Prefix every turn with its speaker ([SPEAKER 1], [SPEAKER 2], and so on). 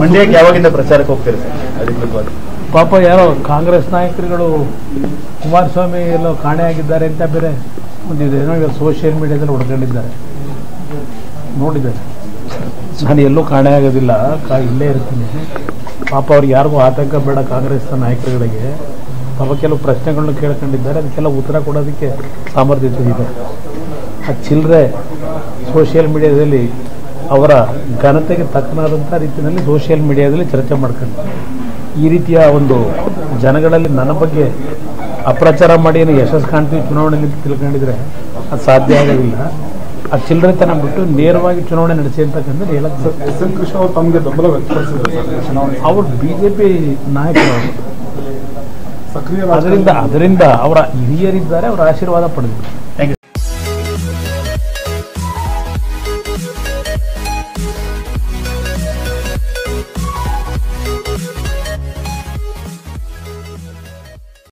[SPEAKER 1] ಮಂಡ್ಯಕ್ಕೆ ಯಾವಾಗಿಂದ ಪ್ರಚಾರಕ್ಕೆ ಹೋಗ್ತೀರಿ
[SPEAKER 2] ಪಾಪ ಯಾರೋ ಕಾಂಗ್ರೆಸ್ ನಾಯಕರುಗಳು ಕುಮಾರಸ್ವಾಮಿ ಎಲ್ಲೋ ಕಾಣೆಯಾಗಿದ್ದಾರೆ ಅಂತ ಬೇರೆ ಒಂದಿದೆ ಏನೋ ಈಗ ಸೋಷಿಯಲ್ ಮೀಡಿಯಾದಲ್ಲಿ ಹೊಡ್ಕೊಂಡಿದ್ದಾರೆ. ನೋಡಿದ್ದಾರೆ ನಾನು ಎಲ್ಲೂ ಕಾಣೆಯಾಗೋದಿಲ್ಲ ಕಾ ಇಲ್ಲೇ ಇರ್ತೀನಿ. ಪಾಪ ಅವ್ರಿಗೆ ಯಾರಿಗೂ ಆತಂಕ ಬೇಡ ಕಾಂಗ್ರೆಸ್ ನಾಯಕರುಗಳಿಗೆ. ಪಾಪ ಕೆಲವು ಪ್ರಶ್ನೆಗಳನ್ನ ಕೇಳ್ಕೊಂಡಿದ್ದಾರೆ. ಅದಕ್ಕೆಲ್ಲ ಉತ್ತರ ಕೊಡೋದಕ್ಕೆ ಸಾಮರ್ಥ್ಯ ಇದೆ. ಆ ಚಿಲ್ಲರೆ ಸೋಷಿಯಲ್ ಮೀಡಿಯಾದಲ್ಲಿ ಅವರ ಘನತೆಗೆ ತಕ್ಕನಾದಂಥ ರೀತಿಯಲ್ಲಿ ಸೋಷಿಯಲ್ ಮೀಡಿಯಾದಲ್ಲಿ ಚರ್ಚೆ ಮಾಡ್ಕೊಂಡು. ಈ ರೀತಿಯ ಒಂದು ಜನಗಳಲ್ಲಿ ನನ್ನ ಬಗ್ಗೆ ಅಪ್ರಚಾರ ಮಾಡಿ ಏನು ಯಶಸ್ಸು ಕಾಣ್ತೀವಿ ಚುನಾವಣೆಯಲ್ಲಿ ತಿಳ್ಕೊಂಡಿದ್ರೆ ಅದು ಸಾಧ್ಯ ಆಗೋದಿಲ್ಲ. ಆ ಚಿಲ್ಲರೆತನ ಬಿಟ್ಟು ನೇರವಾಗಿ ಚುನಾವಣೆ ನಡೆಸಿ ಅಂತಕ್ಕಂಥದ್ದು ಹೇಳಕ್ಕೆ
[SPEAKER 3] ಎಸ್ ಎಂ ಕೃಷ್ಣ ಅವರು ತಮಗೆ ಬೆಂಬಲ ವ್ಯಕ್ತಪಡಿಸಿದ್ದಾರೆ ಸರ್ ಚುನಾವಣೆ.
[SPEAKER 2] ಅವರು ಬಿ ಜೆ ಪಿ ನಾಯಕರು.
[SPEAKER 3] ಸಕ್ರಿಯ
[SPEAKER 2] ಅದರಿಂದ ಅದರಿಂದ ಅವರ ಹಿರಿಯರಿದ್ದಾರೆ ಅವರ ಆಶೀರ್ವಾದ ಪಡೆದಿದ್ದಾರೆ.